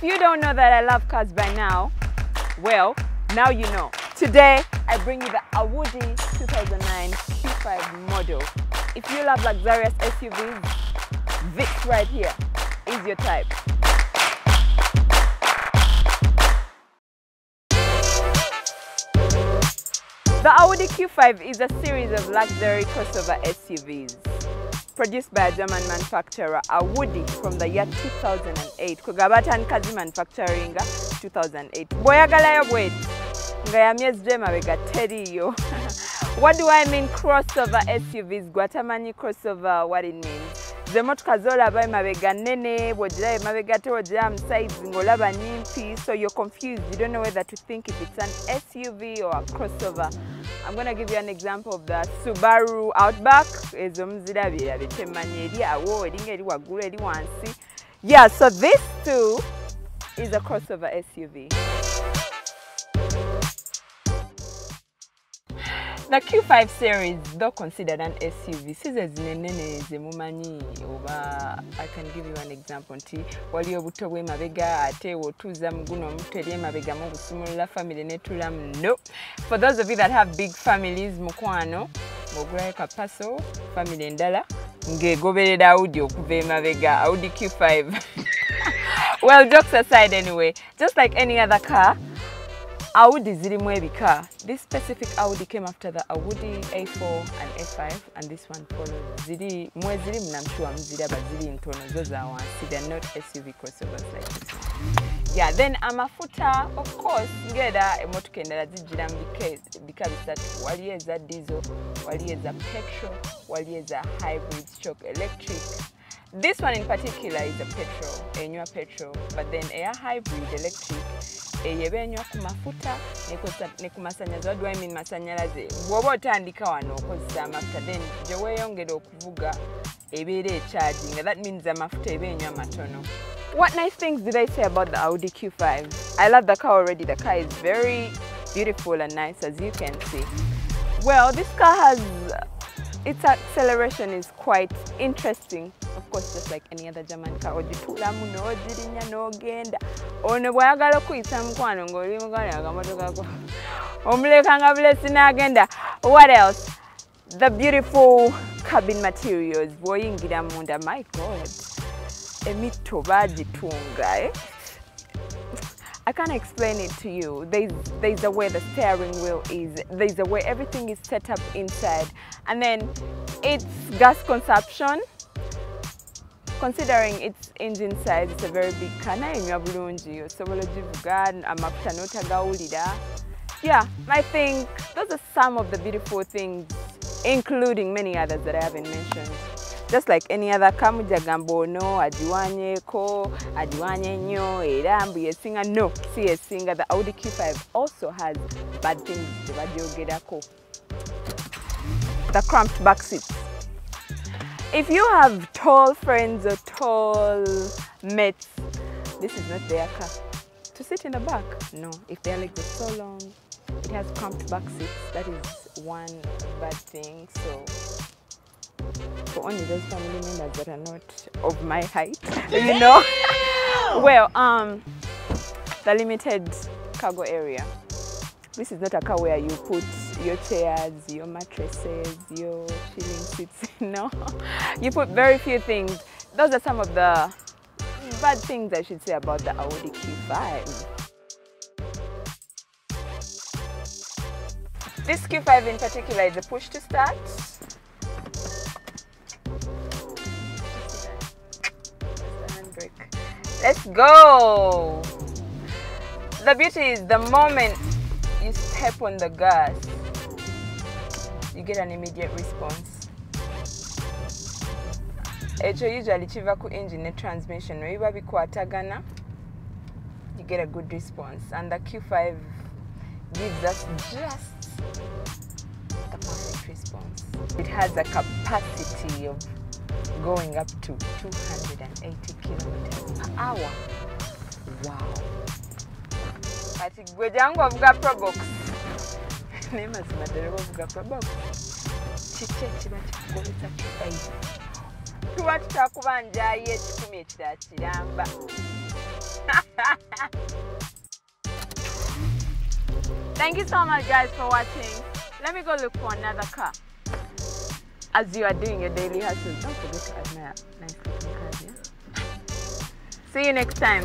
If you don't know that I love cars by now, well, now you know. Today, I bring you the Audi 2009 Q5 model. If you love luxurious SUVs, this right here is your type. The Audi Q5 is a series of luxury crossover SUVs produced by a German manufacturer, Audi, from the year 2008. Kugabatandikazi manufacturing 2008. Bw'oyagalayo bweti nga ya myezi gye emabega teriiyo. What do I mean crossover SUVs? Gwatamanyi crossover what it means. Ze motoka z'olaba emabega nnene, bw'ogiraba emabega te bw'ogiraba mu sides ng'olaba nyimpi, so you're confused. You don't know whether to think if it's an SUV or a crossover. I'm going to give you an example of the Subaru Outback. Ezo muzirabira bitemanya eri awo eringa eri waggulu eri wansi. Yeah, so this too is a crossover SUV. The Q5 series, though considered an SUV, size zinenene zemumanyi oba I can give you an example nti wali obuto bw'emabega ate wotuuza mu guno omuto eri emabega mu busumulula family netulamu no for those of you that have big families mukwano ng'ogulayo kapaso family endala ng'egoberera Audi okuva emabega Audi Q5 well jokes aside anyway just like any other car Audi zirimu ebika. This specific Audi came after the Audi A4 and A5 and this one followed. Ziri mwe ziri mnamshua mziraba ziri ntono zo za wansi. They're not SUV crossovers like this. Yeah, then amafuta of course ngeda emotoka endala zijira mu bika- bika bisatu. Waliyo eza diesel, walieza eza petrol, walieza eza hybrid stroke electric. This one in particular is a petrol, a newer petrol, but then a hybrid electric eyo eba enywa ku mafuta ne ku- do I mean masannyalaze bw'oba otandika wano okozesa amafuta then gye weeyongera okuvuga ebeera echarginga that means amafuta eba enywa matono What nice things did I say about the Audi Q5? I love the car already. The car is very beautiful and nice as you can see. Well, this car has its acceleration is quite interesting. Of course, just like any other German car. Ogitulamu n'ogirinya n'ogenda. Ono bw'ayagala okuyisa mukwano ng'oli mukwano akamotoka ko. Omuleka nga bulesi n'agenda. What else? The beautiful cabin materials. Bw'oyingira munda, my God. Emito baagitunga, eh? I can't explain it to you. There's there's a way the steering wheel is. There's a way everything is set up inside, and then its gas consumption. Considering its engine size, it's a very big car. enywa bulungi osobola ogivuga amafuta n'otagawulira. Yeah, I think those are some of the beautiful things, including many others that I haven't mentioned. Just like any other car mujagamba ono agiwanyeeko agiwanye nnyo era mbu yesinga no si yesinga the audi q5 also has bad things the cramped back seats if you have tall friends or tall mates this is not their car. To sit in the back? No. If their legs are so long it has cramped back seats. That is one bad thing. So for only those family members that are not of my height, you know. well, um, the limited cargo area. This is not a car where you put your chairs, your mattresses, your chilling seats. No, you put very few things. Those are some of the bad things I should say about the Audi Q5. This Q5 in particular is a push to start. Let's go! The beauty is the moment you step on the gas, you get an immediate response. ekyo usually kiva ku engine ne transmission. Bwe biba bikwatagana you get a good response. And the q5 gives us just the perfect response. It has a capacity of going up to 280 kilometers per hour. Wow ati probox probox Thank you so much guys for watching. Let me go look for another car. As you are doing your daily hustle, don't forget to admire nice cars, yeah? See you next time.